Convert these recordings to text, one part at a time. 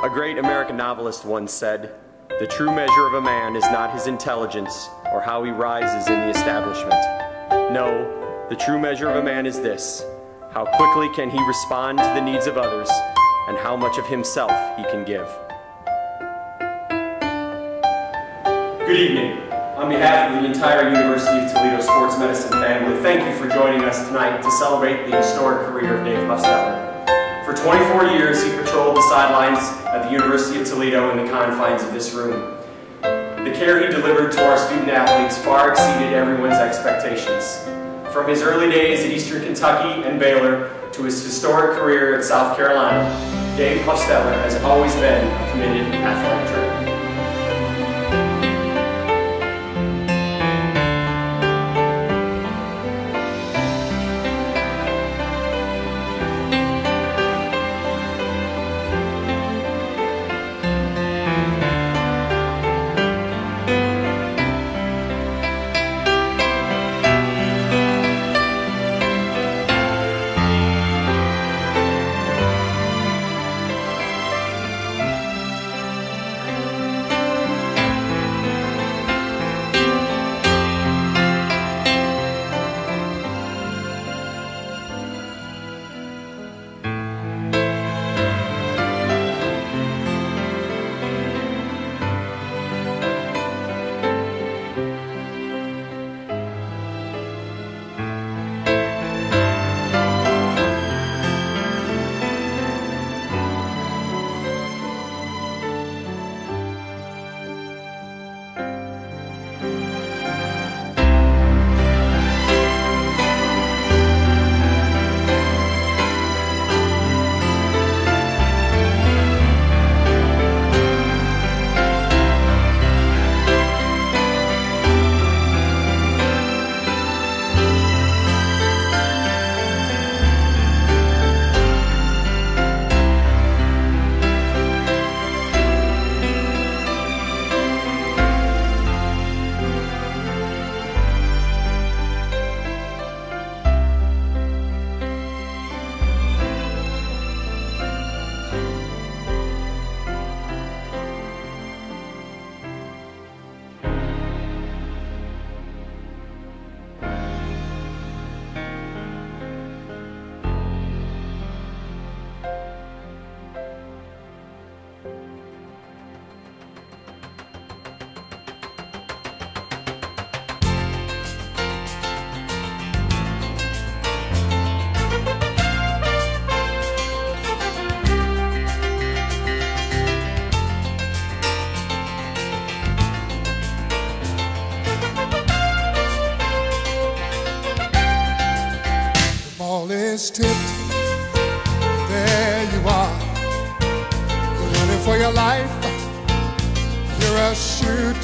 A great American novelist once said, The true measure of a man is not his intelligence or how he rises in the establishment. No, the true measure of a man is this how quickly can he respond to the needs of others and how much of himself he can give. Good evening. On behalf of the entire University of Toledo sports medicine family, thank you for joining us tonight to celebrate the historic career of Dave Huffstetler. For 24 years, he patrolled the sidelines at the University of Toledo in the confines of this room. The care he delivered to our student athletes far exceeded everyone's expectations. From his early days at Eastern Kentucky and Baylor to his historic career at South Carolina, Dave Huffstetler has always been a committed athletic trainer.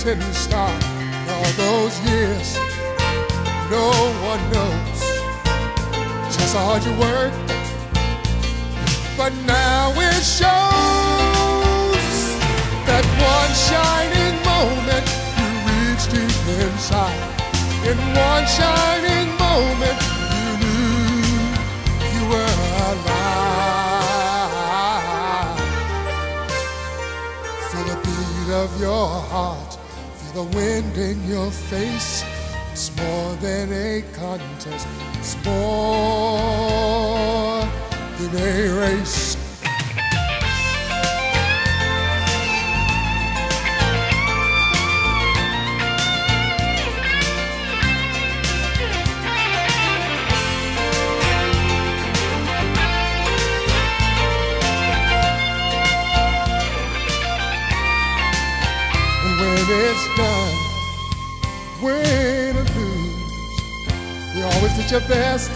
Shooting star. All those years, no one knows just how hard you worked. But now it shows that one shining moment you reached deep inside. In one shining moment, you knew you were alive. Of your heart, the wind in your face. It's more than a contest, it's more than a race. Win or lose, you always did your best.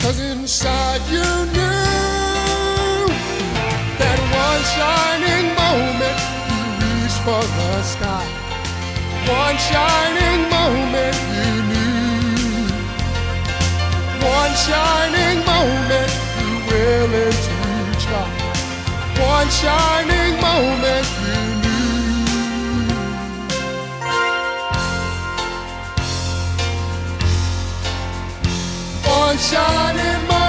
Cause inside you knew that one shining moment you reached for the sky. One shining moment you knew. One shining moment you willing to try. One shining moment you knew. shining moment.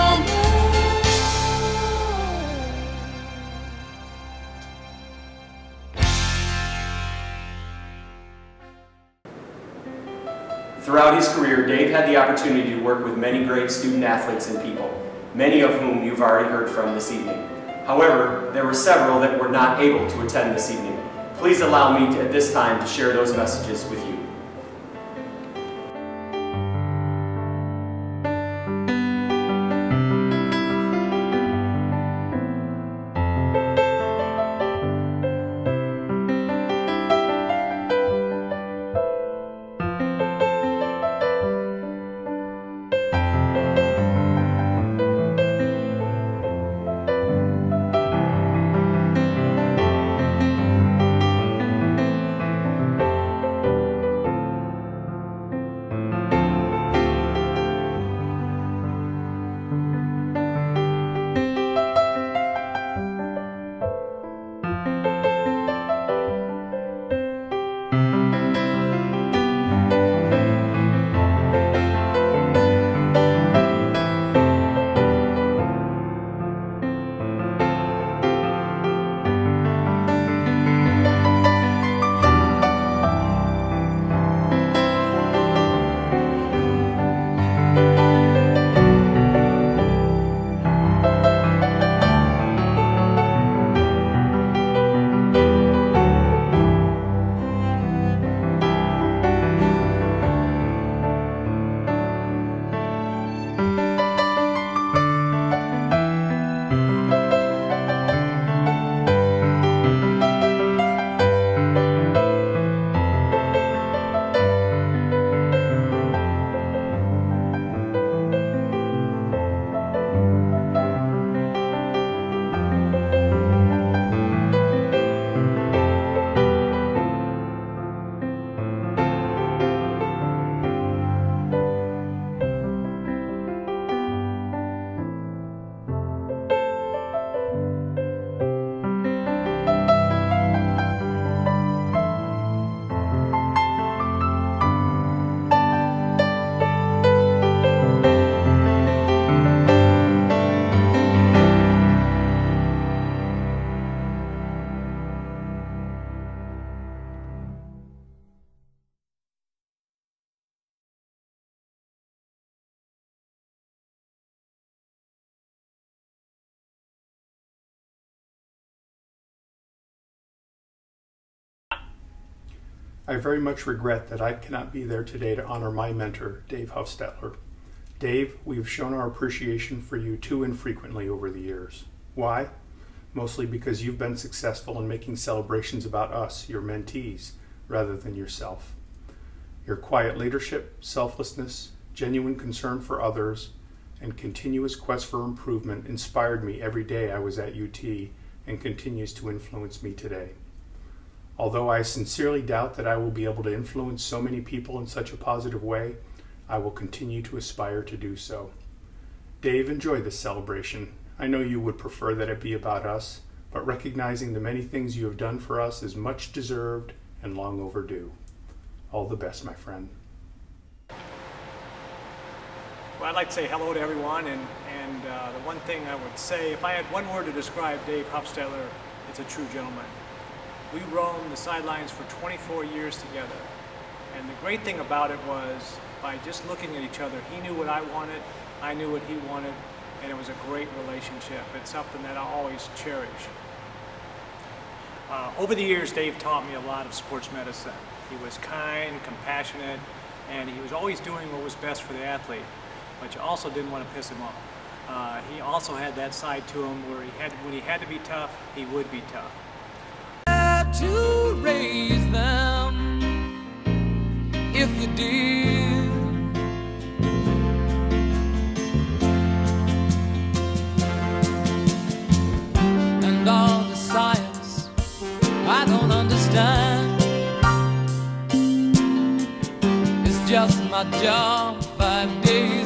Throughout his career, Dave had the opportunity to work with many great student athletes and people, many of whom you've already heard from this evening. However, there were several that were not able to attend this evening. Please allow me to, at this time to share those messages with you. I very much regret that I cannot be there today to honor my mentor, Dave Huffstetler. Dave, we have shown our appreciation for you too infrequently over the years. Why? Mostly because you've been successful in making celebrations about us, your mentees, rather than yourself. Your quiet leadership, selflessness, genuine concern for others, and continuous quest for improvement inspired me every day I was at UT and continues to influence me today. Although I sincerely doubt that I will be able to influence so many people in such a positive way, I will continue to aspire to do so. Dave, enjoy this celebration. I know you would prefer that it be about us, but recognizing the many things you have done for us is much deserved and long overdue. All the best, my friend. Well, I'd like to say hello to everyone, and, and uh, the one thing I would say, if I had one word to describe Dave Huffstetler, it's a true gentleman. We roamed the sidelines for 24 years together. And the great thing about it was, by just looking at each other, he knew what I wanted, I knew what he wanted, and it was a great relationship. It's something that I always cherish. Uh, over the years, Dave taught me a lot of sports medicine. He was kind, compassionate, and he was always doing what was best for the athlete, but you also didn't want to piss him off. Uh, he also had that side to him where he had, when he had to be tough, he would be tough to raise them if you did. And all the science I don't understand. It's just my job five days